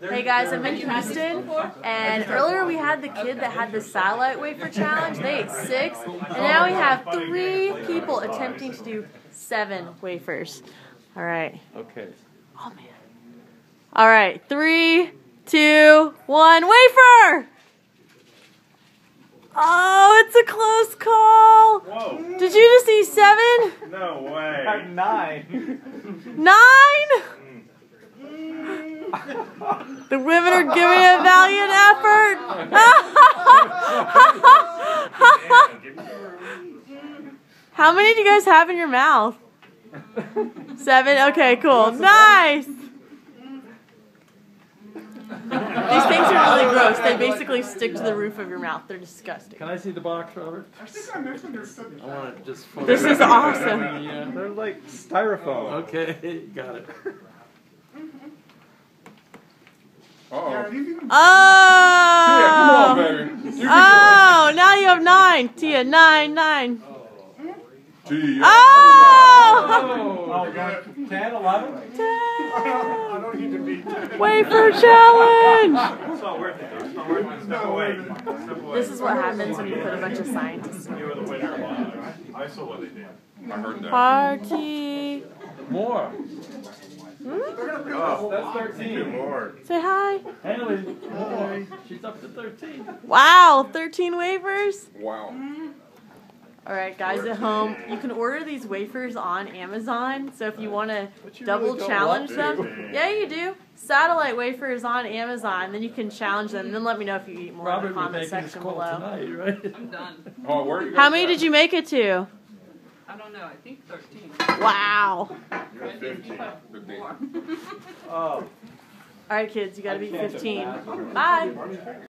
Hey guys, I'm in Houston, and earlier we had the kid that had the satellite wafer challenge. They ate six, and now we have three people attempting to do seven wafers. All right. Okay. Oh man. All right, three, two, one, wafer. Oh, it's a close call. Whoa. Did you just see seven? No way. Nine. Nine? The women are giving a valiant effort. How many do you guys have in your mouth? Seven? Okay, cool. Nice. These things are really gross. They basically stick to the roof of your mouth. They're disgusting. Can I see the box, Robert? I think I misunderstood. I want to just. This is awesome. Yeah. They're like styrofoam. Okay, got it. Yeah, Uh-oh. these even- Tia, come on, Oh. baby. You Oh, now you have nine. Tia, nine, nine. Tia. Oh! Oh, we got 10, 11? I don't need to be. Wafer challenge! It's not worth it. It's not worth it. Step away. Step away. This is what happens when you put a bunch of scientists in You were the winner. I saw what they did. I heard that. Party. More. That's 13. More. Say hi. Hailey. More. She's up to 13. Wow, 13 wafers. Wow. All right, guys at home, you can order these wafers on Amazon. So if you want to double really challenge want them, yeah, you do. Satellite wafers on Amazon. Then you can challenge them. Then let me know if you eat more in Robert, the we're comment making this section call below. tonight, right? I'm done. Oh, where are you How many at? did you make it to? I don't know. I think 13. Wow. You're at 15. 15. Oh. All right, kids, you got to be 15. Bye.